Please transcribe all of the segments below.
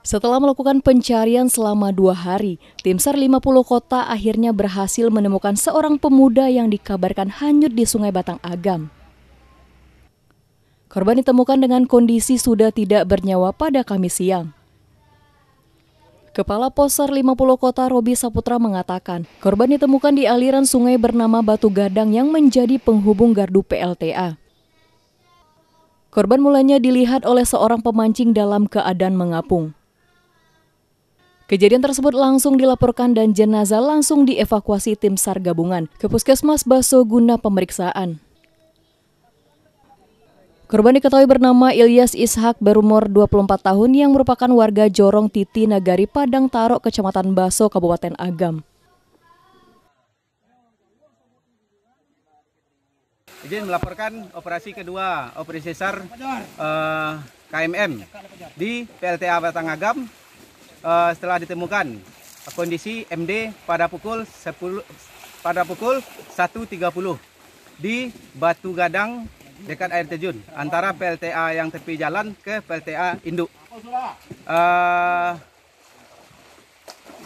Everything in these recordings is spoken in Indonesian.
Setelah melakukan pencarian selama dua hari, tim SAR 50 kota akhirnya berhasil menemukan seorang pemuda yang dikabarkan hanyut di Sungai Batang Agam. Korban ditemukan dengan kondisi sudah tidak bernyawa pada Kamis siang. Kepala Posar 50 Kota Robi Saputra mengatakan, korban ditemukan di aliran sungai bernama Batu Gadang yang menjadi penghubung gardu PLTA. Korban mulanya dilihat oleh seorang pemancing dalam keadaan mengapung. Kejadian tersebut langsung dilaporkan dan jenazah langsung dievakuasi tim SAR gabungan ke Puskesmas Baso guna pemeriksaan. Korban diketahui bernama Ilyas Ishak berumur 24 tahun yang merupakan warga Jorong Titi Nagari Padang Tarok Kecamatan Baso Kabupaten Agam. Izin melaporkan operasi kedua, operasi SAR uh, KMM di PLTA Batang Agam uh, setelah ditemukan kondisi MD pada pukul 10 pada pukul 1.30 di Batu Gadang dekat air terjun antara PLTA yang tepi jalan ke PLTA induk. Uh,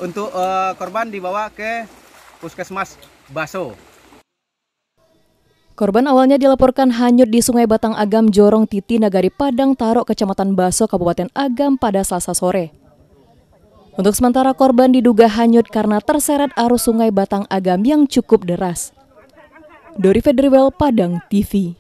untuk uh, korban dibawa ke Puskesmas Baso. Korban awalnya dilaporkan hanyut di Sungai Batang Agam Jorong Titi Nagari Padang Tarok Kecamatan Baso Kabupaten Agam pada Selasa sore. Untuk sementara korban diduga hanyut karena terseret arus sungai Batang Agam yang cukup deras. Dori Fedriwel, Padang TV.